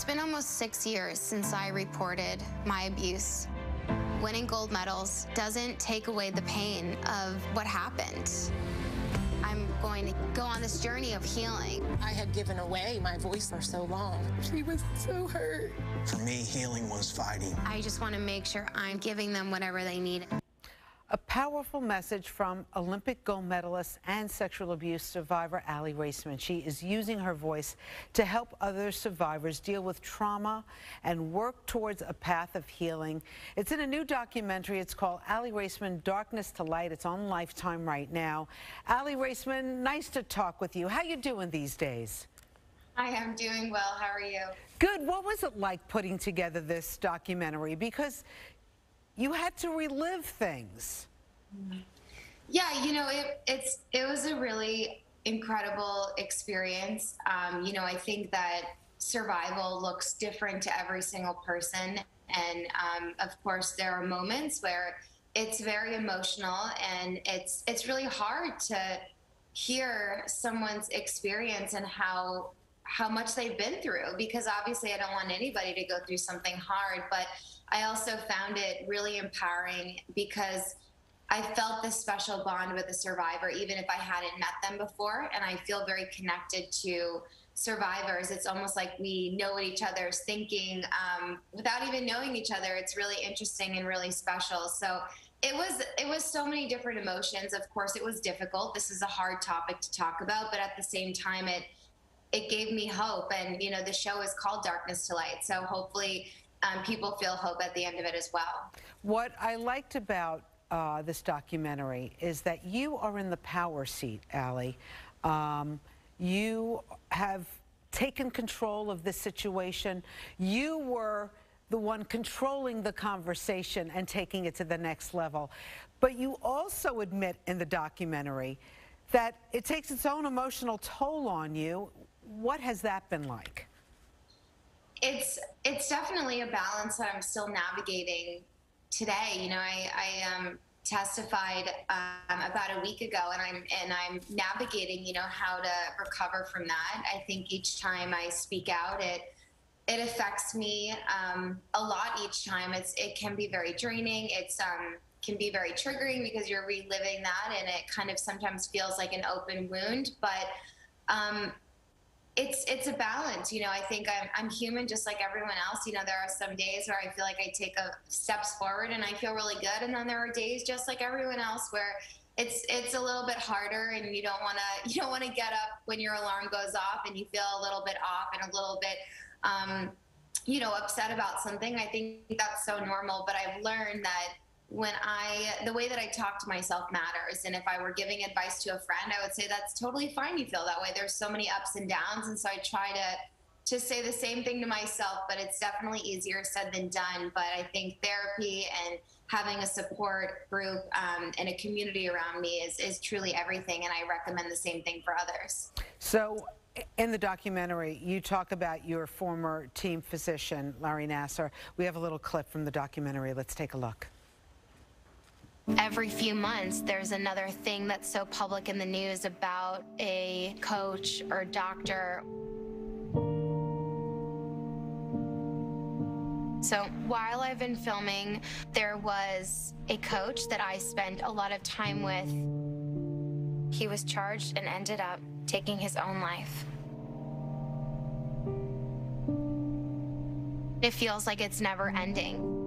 It's been almost six years since I reported my abuse. Winning gold medals doesn't take away the pain of what happened. I'm going to go on this journey of healing. I had given away my voice for so long. She was so hurt. For me, healing was fighting. I just want to make sure I'm giving them whatever they need. A powerful message from Olympic gold medalist and sexual abuse survivor Aly Raisman. She is using her voice to help other survivors deal with trauma and work towards a path of healing. It's in a new documentary. It's called Aly Raisman, Darkness to Light. It's on Lifetime right now. Aly Raisman, nice to talk with you. How you doing these days? I'm doing well. How are you? Good. What was it like putting together this documentary? Because you had to relive things. Yeah, you know, it, it's it was a really incredible experience. Um, you know, I think that survival looks different to every single person, and um, of course, there are moments where it's very emotional, and it's it's really hard to hear someone's experience and how how much they've been through because obviously I don't want anybody to go through something hard but I also found it really empowering because I felt this special bond with a survivor, even if I hadn't met them before. And I feel very connected to survivors. It's almost like we know what each other's thinking um, without even knowing each other. It's really interesting and really special. So it was it was so many different emotions. Of course, it was difficult. This is a hard topic to talk about, but at the same time, it it gave me hope. And you know, the show is called Darkness to Light. So hopefully, um, people feel hope at the end of it as well. What I liked about uh, this documentary is that you are in the power seat, Aly. Um, you have taken control of this situation. You were the one controlling the conversation and taking it to the next level. But you also admit in the documentary that it takes its own emotional toll on you. What has that been like? It's it's definitely a balance that I'm still navigating today. You know, I, I um, testified um, about a week ago, and I'm and I'm navigating, you know, how to recover from that. I think each time I speak out, it it affects me um, a lot each time. It's it can be very draining. It's um, can be very triggering because you're reliving that, and it kind of sometimes feels like an open wound. But um, it's it's a balance you know i think I'm, I'm human just like everyone else. You know there are some days where i feel like i take a steps forward and i feel really good. And then there are days just like everyone else where it's it's a little bit harder and you don't want to you don't want to get up when your alarm goes off and you feel a little bit off and a little bit um, you know upset about something. I think that's so normal but i've learned that when I, the way that I talk to myself matters. And if I were giving advice to a friend, I would say that's totally fine. You feel that way. There's so many ups and downs. And so I try to, to say the same thing to myself, but it's definitely easier said than done. But I think therapy and having a support group um, and a community around me is, is truly everything. And I recommend the same thing for others. So in the documentary, you talk about your former team physician, Larry Nassar. We have a little clip from the documentary. Let's take a look every few months there's another thing that's so public in the news about a coach or doctor. So while I've been filming, there was a coach that I spent a lot of time with. He was charged and ended up taking his own life. It feels like it's never ending.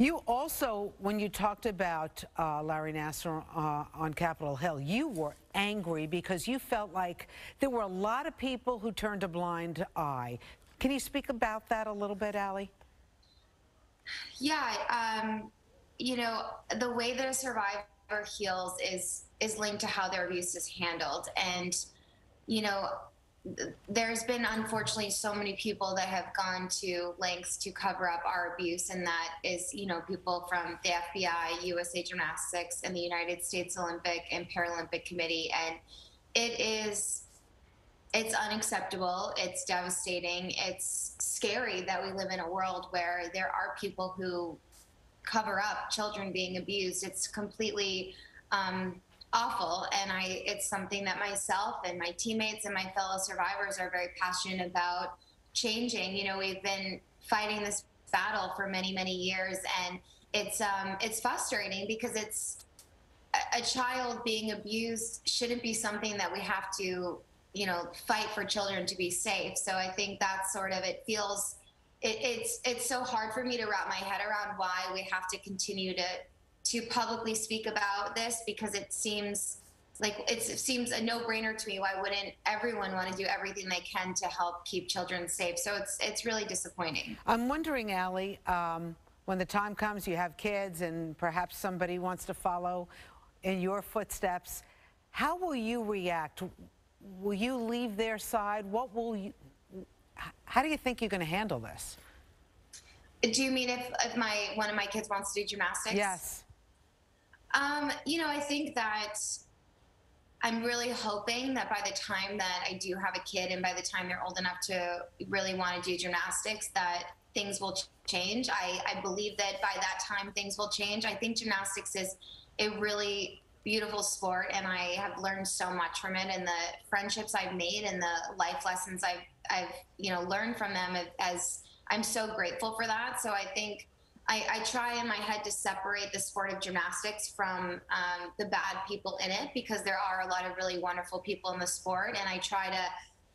You also, when you talked about uh, Larry Nassar uh, on Capitol Hill, you were angry because you felt like there were a lot of people who turned a blind eye. Can you speak about that a little bit, Aly? Yeah, um, you know, the way that a survivor heals is is linked to how their abuse is handled, and you know, there's been unfortunately so many people that have gone to lengths to cover up our abuse and that is you know people from the fbi usa gymnastics and the united states olympic and paralympic committee and it is it's unacceptable it's devastating it's scary that we live in a world where there are people who cover up children being abused. It's completely um, awful and i it's something that myself and my teammates and my fellow survivors are very passionate about changing. You know, we've been fighting this battle for many, many years, and it's um, it's frustrating because it's a, child being abused shouldn't be something that we have to, you know, fight for children to be safe. So I think that's sort of it feels. It, it's it's so hard for me to wrap my head around why we have to continue to to publicly speak about this because it seems like it's, it seems a no-brainer to me. Why wouldn't everyone want to do everything they can to help keep children safe? So it's it's really disappointing. I'm wondering, Aly, um, when the time comes, you have kids, and perhaps somebody wants to follow in your footsteps. How will you react? Will you leave their side? What will you? How do you think you're going to handle this? Do you mean if, if my one of my kids wants to do gymnastics? Yes. Um, you know, I think that I'm really hoping that by the time that I do have a kid and by the time they're old enough to really want to do gymnastics, that things will change. I, I believe that by that time things will change. I think gymnastics is a really beautiful sport and I have learned so much from it and the friendships I've made and the life lessons I've I've you know learned from them as I'm so grateful for that. So I think I, I try in my head to separate the sport of gymnastics from um, the bad people in it because there are a lot of really wonderful people in the sport, and I try to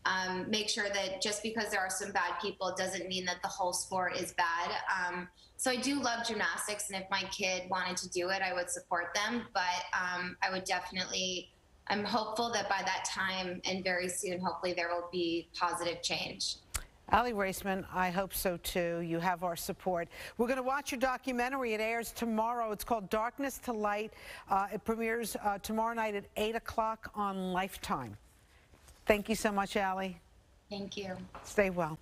um, make sure that just because there are some bad people doesn't mean that the whole sport is bad. Um, so I do love gymnastics, and if my kid wanted to do it, I would support them. But um, I would definitely, I'm hopeful that by that time and very soon, hopefully, there will be positive change. Aly Raisman, I hope so too. You have our support. We're going to watch your documentary. It airs tomorrow. It's called Darkness to Light. Uh, it premieres uh, tomorrow night at 8 o'clock on Lifetime. Thank you so much, Aly. Thank you. Stay well.